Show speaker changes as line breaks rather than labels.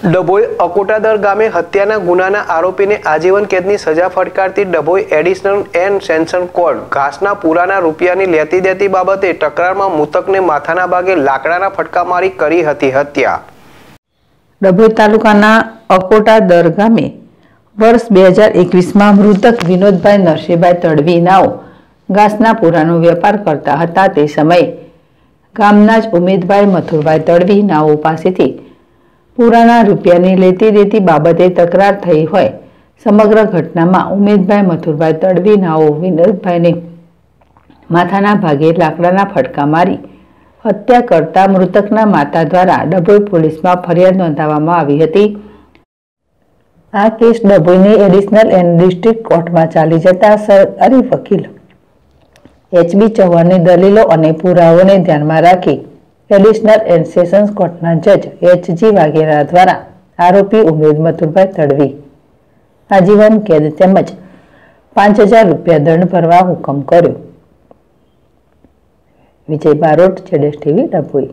ડભોઈ અકોટાદર ગામે હત્યાના ગુનાના આરોપીને આજીવન કેદની સજા ફટકારતી Dabhoi additional and session court ઘાસના પૂરાના રૂપિયાની લેતી દેતી બાબતે ટકરારમાં મૃતકને માથાના ભાગે લાકડાના ફટકા મારી કરી હતી હત્યા.
ડભોઈ તાલુકાના અકોટાદર ગામે વર્ષ બે હજાર એકવીસમાં મૃતક વિનોદભાઈ નરસિંહભાઈ તડવી નાઓ ઘાસના પૂરાનો વેપાર કરતા હતા તે સમયે ગામના જ ઉમેદભાઈ મથુરભાઈ તડવી નાઓ પાસેથી પૂરાના રૂપિયાની લેતી દેતી બાબતે તકરાર થઈ હોય. સમગ્ર ઘટનામાં ઉમેદભાઈ મથુરભાઈ તડવી, નાઓ વિનોદભાઈને માથાના ભાગે લાકડાના ફટકા મારી હત્યા કરતા મૃતકના માતા દ્વારા ડભોઈ પોલીસમાં ફરિયાદ નોંધાવવામાં આવી હતી. આ કેસ ડભોઈની એડિશનલ એન્ડ ડિસ્ટ્રિક્ટ કોર્ટમાં ચાલી જતા સરકારી વકીલ એચબી ચૌહાણની દલીલો અને પુરાવાઓને ધ્યાનમાં રાખી એડિશનલ એન્ડ સેશન્સ કોર્ટના જજ એચજી વાઘેલા દ્વારા આરોપી ઉમેદ મથુરભાઈ તડવી. આજીવન કેદ તેમજ પાંચ હજાર રૂપિયા દંડ ભરવા હુકમ કર્યો. વિજય બારોટ, જેડેશ ટીવી, ડભોઈ.